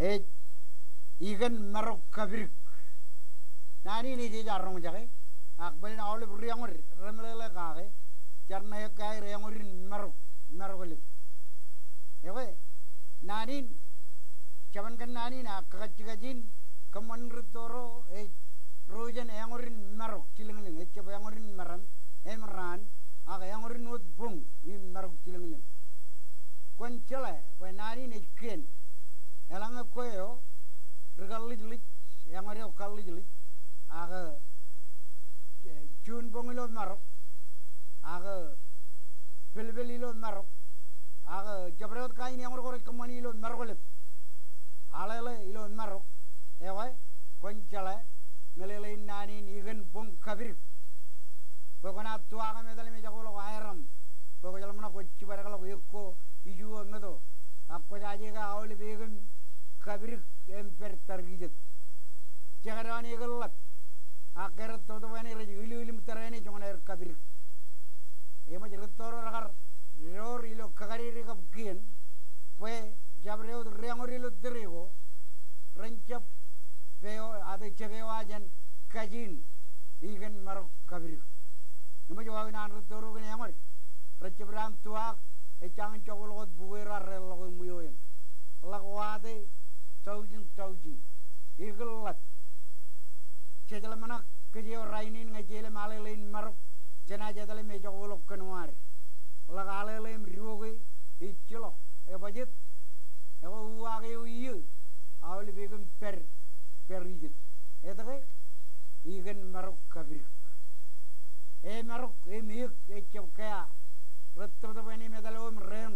Hey, ikan merok kabrik. Nani ni je jarang jaga. Akbal na awal beri angor ramlele kagai. Jarna ya kai reangorin merok merokle. Ewe, nani cawan kan nani na kagat kagajin kamanr toro hey rojan angorin merok cilengling. Hey capa angorin meran, emran. Aga angorin nut bung, ini merok cilengling. Kau celah, kau nani ni kian. Elanga koyo regalli lit angori okalli lit aga jun bongilo marok aga pelbelilo marok aga jabrot kaini angor kore kamani ilo marok alele ilo marok ewe koncale ngelele nani igen bong kabir pokona tuaga medale me jagolo airam poko jalamna ko cibara kala ko yekko iju medo akko jaje ga awle begem kabir emper targijet jagarani gallat akar todo wani reji ilu ilim tarani jonganer kabir. Ema jeretoro ragar ror ilo kagari rikap kien. Pue jabreo riangor ilo terigo rencap veo ada ceveo ajan kajin. Igen marok kabir. Nama jawa nan retoro gani angor recebram tuak e chang chogol got buera cejala mana kejeo rainin ngajele malelein marok cena jadale me jogol kanwar lagaleleim riwoge ichilo e bajet e uage uyu awli begum per perijit edage igen marok kabir e marok e miik e chokaya retto bani medalom rem.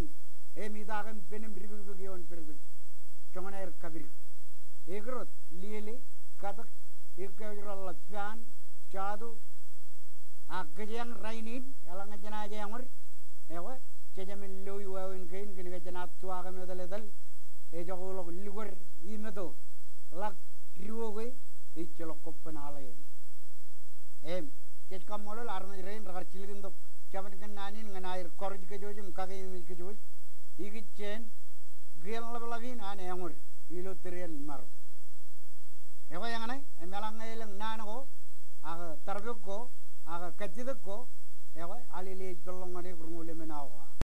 E midagam penem ribig bigion perbir kuralakkan cadu akkajang rainin yalang ajana jamur ewa kejamin loy wawin kain kini kajana tuaga medaletal ejakulok ligur imeto lak riwoge ichilok koppen alayen em kechkam molol arna rain ragar chilgindok chaman kan nanin nganair korj kejojum kagayim kejoj igichen Chen, labalagin an yangur ilo tirian maro Eko yang ane, ego yangane emelangayeleng ko, aga terbuk ko, aga kajidikko ego alili jolongane gurngule menaoga